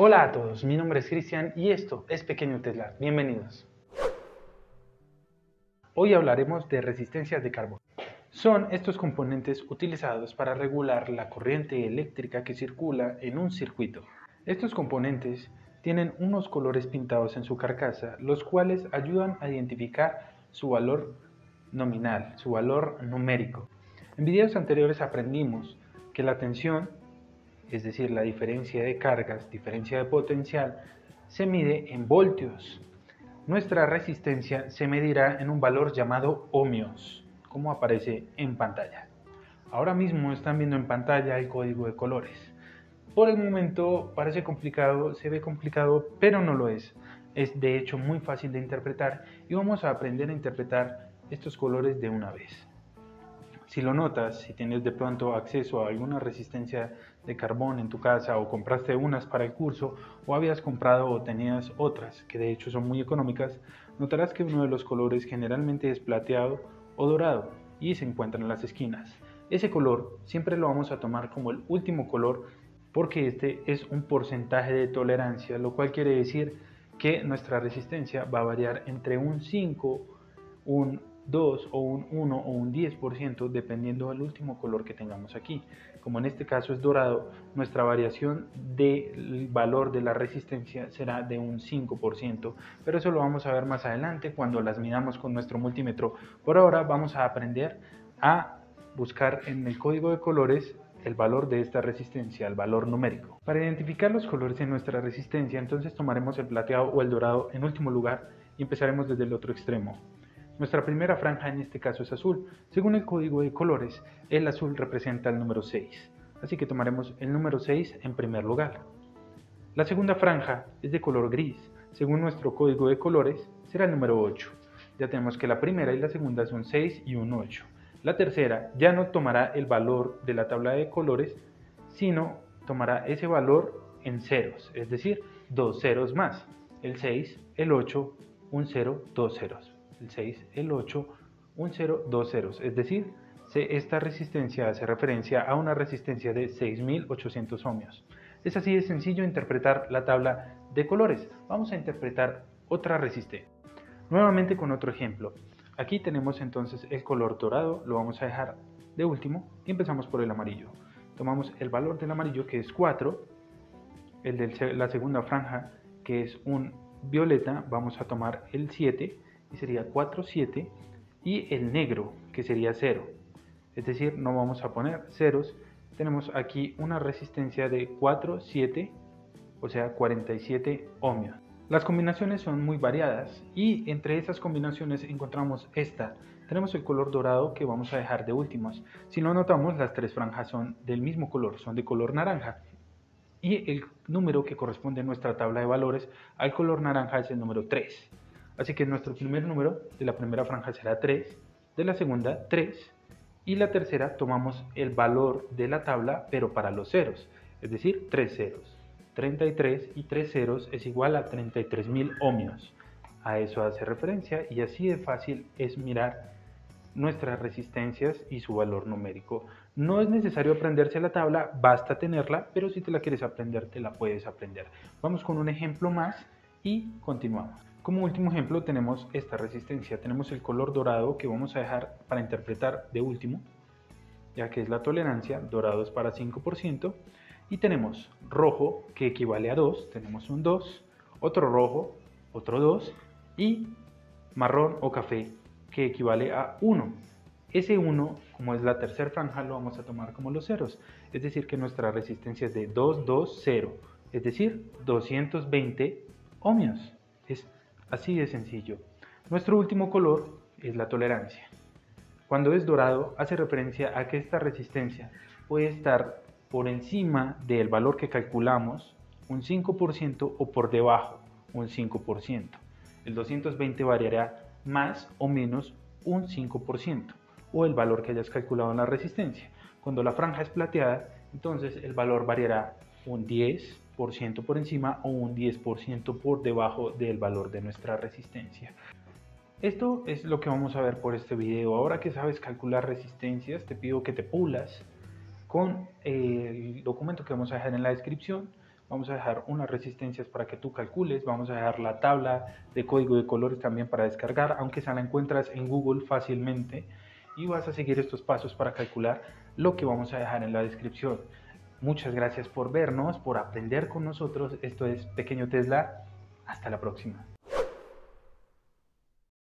Hola a todos, mi nombre es Cristian y esto es Pequeño Tesla. Bienvenidos. Hoy hablaremos de resistencias de carbono. Son estos componentes utilizados para regular la corriente eléctrica que circula en un circuito. Estos componentes tienen unos colores pintados en su carcasa, los cuales ayudan a identificar su valor nominal, su valor numérico. En videos anteriores aprendimos que la tensión es decir, la diferencia de cargas, diferencia de potencial, se mide en voltios. Nuestra resistencia se medirá en un valor llamado ohmios, como aparece en pantalla. Ahora mismo están viendo en pantalla el código de colores. Por el momento parece complicado, se ve complicado, pero no lo es. Es de hecho muy fácil de interpretar y vamos a aprender a interpretar estos colores de una vez. Si lo notas, si tienes de pronto acceso a alguna resistencia de carbón en tu casa o compraste unas para el curso o habías comprado o tenías otras que de hecho son muy económicas, notarás que uno de los colores generalmente es plateado o dorado y se encuentra en las esquinas. Ese color siempre lo vamos a tomar como el último color porque este es un porcentaje de tolerancia, lo cual quiere decir que nuestra resistencia va a variar entre un 5, un 2 o un 1 o un 10% dependiendo del último color que tengamos aquí. Como en este caso es dorado, nuestra variación del valor de la resistencia será de un 5%, pero eso lo vamos a ver más adelante cuando las midamos con nuestro multímetro. Por ahora vamos a aprender a buscar en el código de colores el valor de esta resistencia, el valor numérico. Para identificar los colores en nuestra resistencia, entonces tomaremos el plateado o el dorado en último lugar y empezaremos desde el otro extremo. Nuestra primera franja en este caso es azul. Según el código de colores, el azul representa el número 6, así que tomaremos el número 6 en primer lugar. La segunda franja es de color gris. Según nuestro código de colores, será el número 8. Ya tenemos que la primera y la segunda son 6 y un 8. La tercera ya no tomará el valor de la tabla de colores, sino tomará ese valor en ceros, es decir, dos ceros más. El 6, el 8, un 0, dos ceros el 6, el 8, un 0, dos ceros. Es decir, esta resistencia hace referencia a una resistencia de 6800 ohmios. Es así de sencillo interpretar la tabla de colores. Vamos a interpretar otra resistencia. Nuevamente con otro ejemplo. Aquí tenemos entonces el color dorado, lo vamos a dejar de último y empezamos por el amarillo. Tomamos el valor del amarillo que es 4, el de la segunda franja que es un violeta, vamos a tomar el 7 y sería 4, 7, y el negro, que sería 0. Es decir, no vamos a poner ceros. Tenemos aquí una resistencia de 4, 7, o sea, 47 ohmios. Las combinaciones son muy variadas y entre esas combinaciones encontramos esta. Tenemos el color dorado que vamos a dejar de últimos. Si lo notamos, las tres franjas son del mismo color, son de color naranja. Y el número que corresponde a nuestra tabla de valores al color naranja es el número 3. Así que nuestro primer número de la primera franja será 3, de la segunda 3 y la tercera tomamos el valor de la tabla pero para los ceros, es decir, 3 ceros. 33 y 3 ceros es igual a 33.000 ohmios. A eso hace referencia y así de fácil es mirar nuestras resistencias y su valor numérico. No es necesario aprenderse la tabla, basta tenerla, pero si te la quieres aprender, te la puedes aprender. Vamos con un ejemplo más y continuamos. Como último ejemplo tenemos esta resistencia, tenemos el color dorado que vamos a dejar para interpretar de último, ya que es la tolerancia, dorado es para 5%, y tenemos rojo que equivale a 2, tenemos un 2, otro rojo, otro 2, y marrón o café que equivale a 1. Ese 1, como es la tercera franja, lo vamos a tomar como los ceros, es decir que nuestra resistencia es de 220, es decir, 220 ohmios. Así de sencillo. Nuestro último color es la tolerancia. Cuando es dorado hace referencia a que esta resistencia puede estar por encima del valor que calculamos, un 5% o por debajo, un 5%. El 220 variará más o menos un 5% o el valor que hayas calculado en la resistencia. Cuando la franja es plateada, entonces el valor variará un 10, 10% por encima o un 10% por debajo del valor de nuestra resistencia. Esto es lo que vamos a ver por este video. Ahora que sabes calcular resistencias, te pido que te pulas con el documento que vamos a dejar en la descripción. Vamos a dejar unas resistencias para que tú calcules. Vamos a dejar la tabla de código de colores también para descargar, aunque se la encuentras en Google fácilmente. Y vas a seguir estos pasos para calcular lo que vamos a dejar en la descripción. Muchas gracias por vernos, por aprender con nosotros. Esto es Pequeño Tesla. Hasta la próxima.